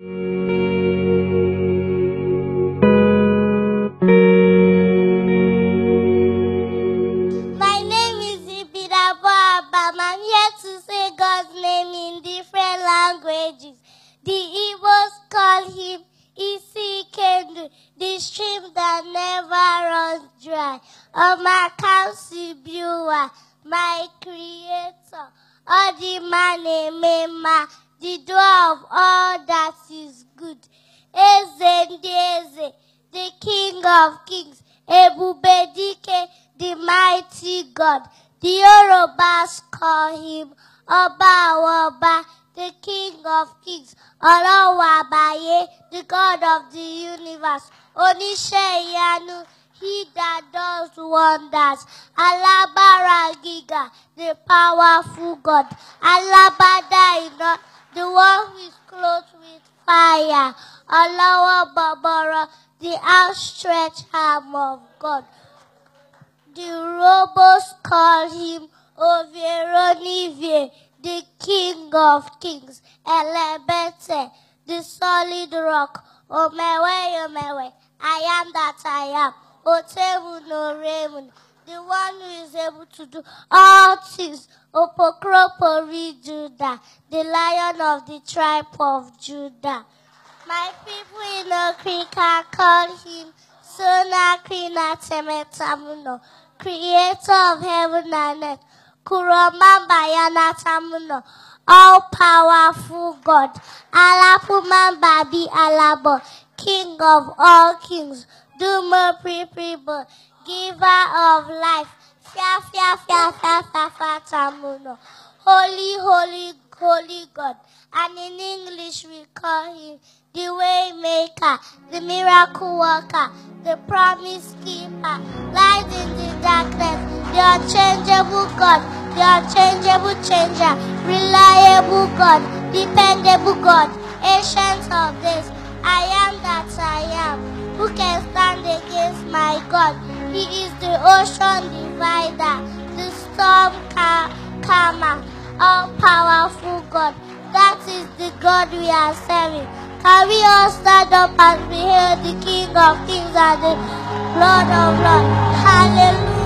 My name is Ibidabo Abam. I'm here to say God's name in different languages. The Igbos call him Isikendu, the stream that never runs dry. Omakausibiwa, my creator, Odimanemema, the door of all that is good. Ezendeze, the king of kings. Ebubedike, the mighty God. The Yorubas call him Oba Waba, the king of kings. Olawabaye, the God of the universe. Onishe Iyanu, he that does wonders. Alabara Giga, the powerful God. Alabada Ina, the one who is clothed with fire. Alawa Babara, the outstretched arm of God. The robots call him Overonive, the King of Kings. Elebete, the solid rock. Omewe, Omewe, I am that I am. Otemu no Remun, the one who is able to do all things. Opokropori Judah, the lion of the tribe of Judah. My people in Okrika call him Sonakrina Temetamuno, creator of heaven and earth. Kuromambayana Tamuno, all powerful God. Alapumambabi Alabo, King of all kings. Dumo Pripribo, giver of life. Fia fia fia fia fia fia tamuno. Holy, holy, holy God. And in English we call him the way maker, the miracle worker, the promise keeper, light in the darkness, the unchangeable God, the unchangeable changer, reliable God, dependable God, ancient of days. I am that I am. Can stand against my God? He is the ocean divider, the storm ca- calmer, all powerful God. That is the God we are serving. Can we all stand up and behold the King of Kings and the Lord of Lords? Hallelujah.